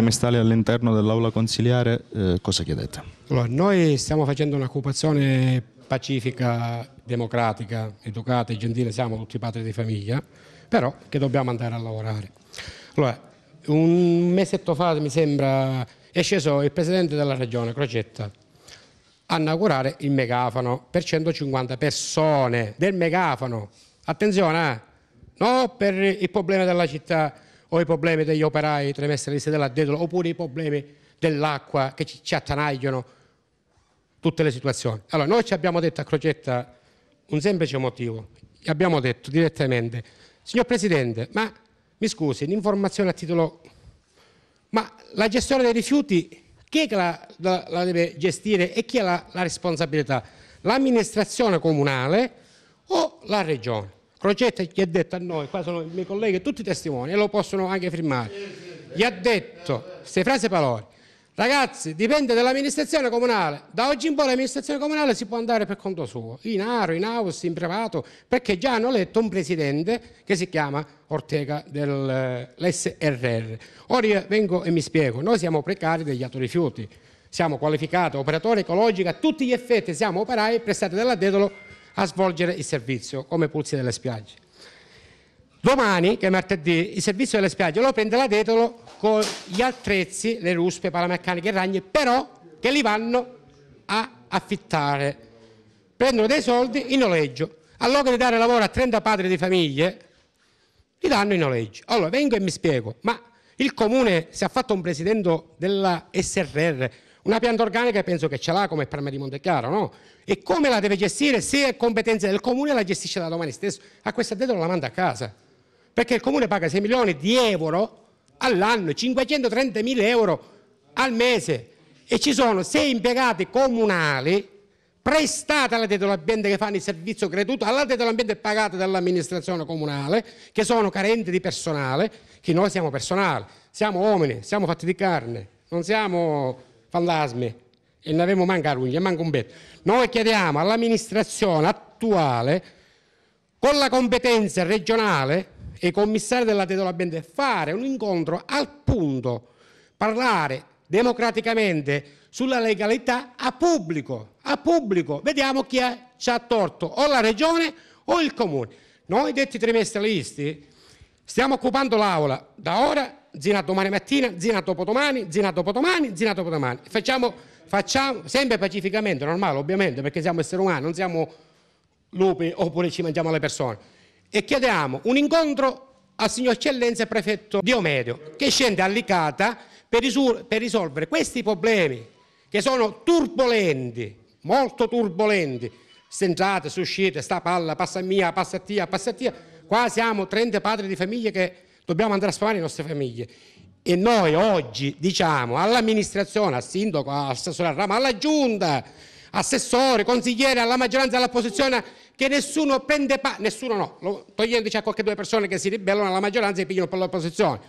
trimestrali all'interno dell'aula consiliare, eh, cosa chiedete? Allora, noi stiamo facendo un'occupazione pacifica, democratica, educata e gentile, siamo tutti padri di famiglia, però che dobbiamo andare a lavorare. Allora, un mesetto fa, mi sembra, è sceso il presidente della regione, Crocetta, a inaugurare il megafono per 150 persone del megafono. Attenzione, eh? no per i problemi della città o i problemi degli operai trimestralisti della Dedolo oppure i problemi dell'acqua che ci, ci attanagliano tutte le situazioni. Allora, noi ci abbiamo detto a Crocetta un semplice motivo. Abbiamo detto direttamente, signor Presidente, ma mi scusi, l'informazione a titolo... Ma la gestione dei rifiuti, chi è che la, la, la deve gestire e chi ha la, la responsabilità? L'amministrazione comunale o la regione? Crocetta gli ha detto a noi, qua sono i miei colleghi, tutti testimoni, e lo possono anche firmare, gli ha detto, queste frasi parole, Ragazzi, dipende dall'amministrazione comunale. Da oggi in poi l'amministrazione comunale si può andare per conto suo, in aro, in house, in privato, perché già hanno eletto un presidente che si chiama Ortega dell'SRR. Ora io vengo e mi spiego. Noi siamo precari degli autorifiuti, siamo qualificati operatori ecologici, a tutti gli effetti siamo operai prestati dalla Dedolo a svolgere il servizio come pulizia delle spiagge. Domani, che è martedì, il servizio delle spiagge lo prende la Dedolo con gli attrezzi, le ruspe, parameccaniche e ragni, però che li vanno a affittare. Prendono dei soldi in noleggio. Allora di dare lavoro a 30 padri di famiglie, li danno in noleggio. Allora vengo e mi spiego, ma il comune si è fatto un presidente della SRR, una pianta organica penso che ce l'ha come Parma di Montechiaro, no? E come la deve gestire? Se è competenza del comune la gestisce da domani stesso, a questa detta la manda a casa perché il comune paga 6 milioni di euro all'anno, 530 mila euro al mese e ci sono 6 impiegati comunali prestati alla titolo ambiente che fanno il servizio gratuito alla titolo ambiente pagata dall'amministrazione comunale che sono carenti di personale, che noi siamo personale, siamo uomini, siamo fatti di carne, non siamo fantasmi e ne abbiamo manca rugna, manca un betto. Noi chiediamo all'amministrazione attuale con la competenza regionale e i commissari della Tetola Ambiente fare un incontro al punto, parlare democraticamente sulla legalità a pubblico, a pubblico. Vediamo chi ci ha torto, o la regione o il comune. Noi detti trimestralisti stiamo occupando l'aula da ora, zina domani mattina, zina dopodomani, zina dopodomani, zina dopodomani. Facciamo, facciamo sempre pacificamente, normale ovviamente, perché siamo esseri umani, non siamo lupi oppure ci mangiamo le persone e chiediamo un incontro al signor Eccellenza Prefetto Diomedio che scende a Licata per, per risolvere questi problemi che sono turbolenti, molto turbolenti, stentrate, suscite, sta palla, passa mia, passa tia, passa tia. Qua siamo 30 padri di famiglie che dobbiamo andare a spavare le nostre famiglie. E noi oggi diciamo all'amministrazione, al sindaco, all'assessore al ramo, alla giunta, assessore, consigliere, alla maggioranza all'opposizione che nessuno prende parte, nessuno no, togliendoci a qualche due persone che si ribellano alla maggioranza e pigliano per l'opposizione,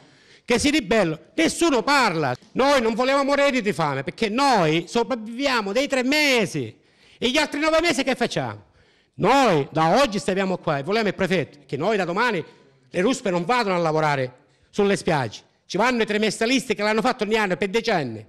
che si ribellano, nessuno parla. Noi non volevamo morire di fame perché noi sopravviviamo dei tre mesi e gli altri nove mesi che facciamo? Noi da oggi stiamo qua e volevamo il prefetto, che noi da domani le ruspe non vadano a lavorare sulle spiagge, ci vanno i tre mestalisti che l'hanno fatto ogni anno per decenni